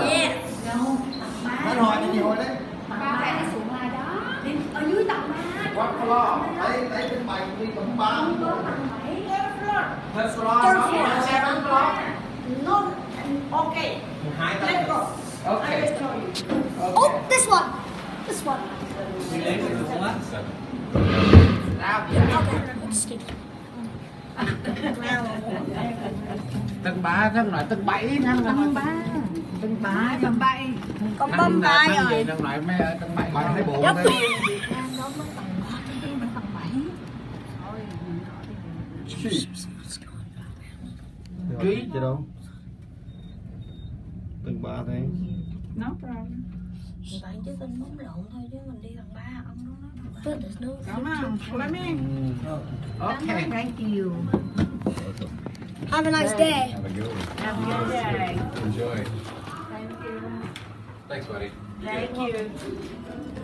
Yeah. Anh hỏi thì hồi đấy. ba phải xuống lại đó đi ở dưới tầng ba Quát lo, lấy lấy trên bài đi tầng ba. không có tầng bảy Third floor. Third floor. Seventh floor. no okay Hai let's tầng. go I Okay. you Oh, this one. This one. Okay, tầng ba thằng nói tầng bảy tầng ba tầng ba tầng bảy Có bấm gì rồi. thằng nói mày ở tầng bảy Bảy hay bốn Dốc. đấy. Việt Nam nó mới tầng ba chứ mới tầng bảy. Truy. Chứ đâu. Tầng ba thế. no problem Bạn chứ tin bóng lộn thôi chứ mình đi tầng ba ông nó nói tầng ba. There's no come on let me okay thank you Have a nice day. Have a good one. have a good day Enjoy. Thank you Thanks, buddy. thank you